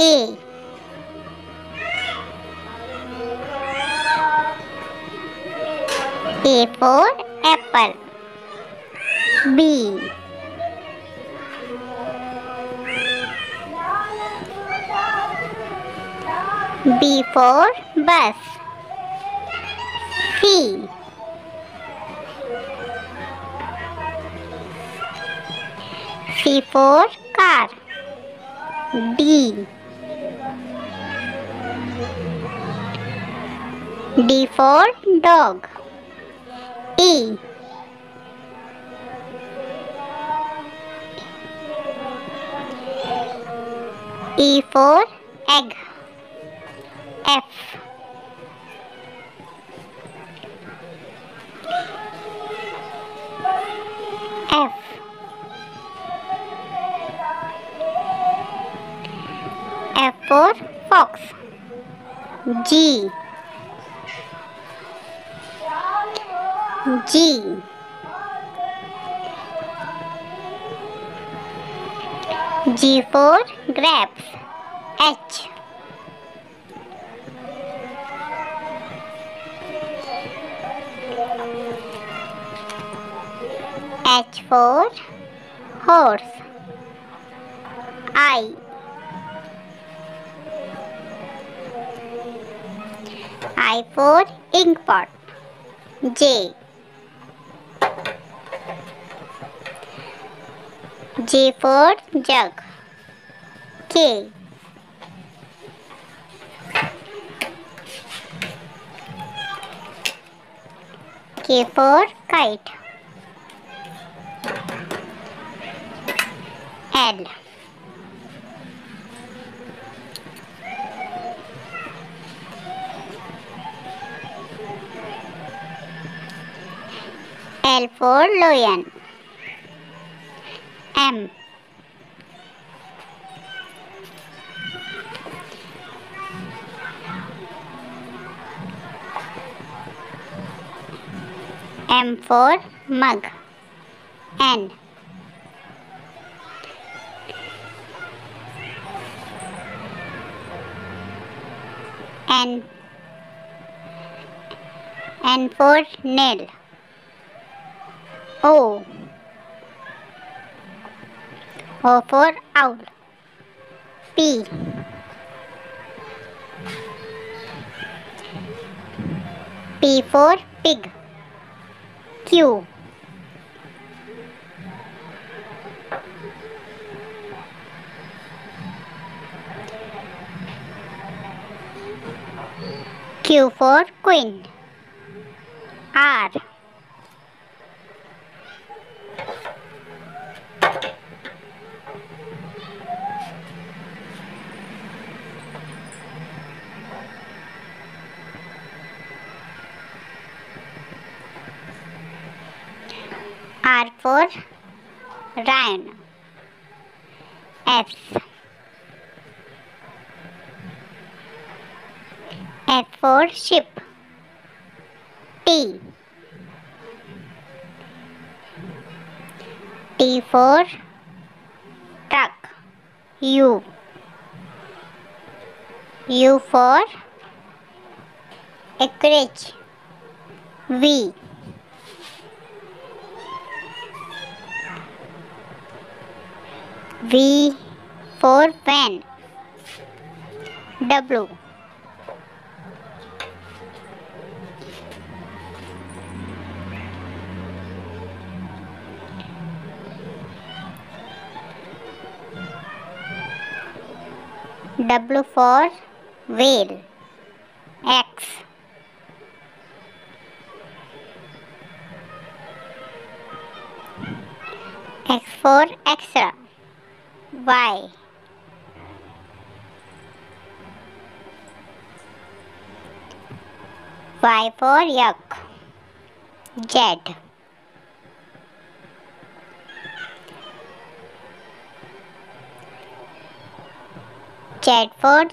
A A for apple B B for bus C C for car D D for dog. E. E for egg. F. F. F for fox. G G G for grapes. H. H for horse. I. I for ink pot. J J for jug K K for kite L L for lion M. M for mug. N. N. N for nail. O O for owl P P for pig. Q. Q for queen. R R for rhino S S for ship T T for truck U U for acreage V V for van W. W for whale. X. X for extra Y Y for yuck Z Z for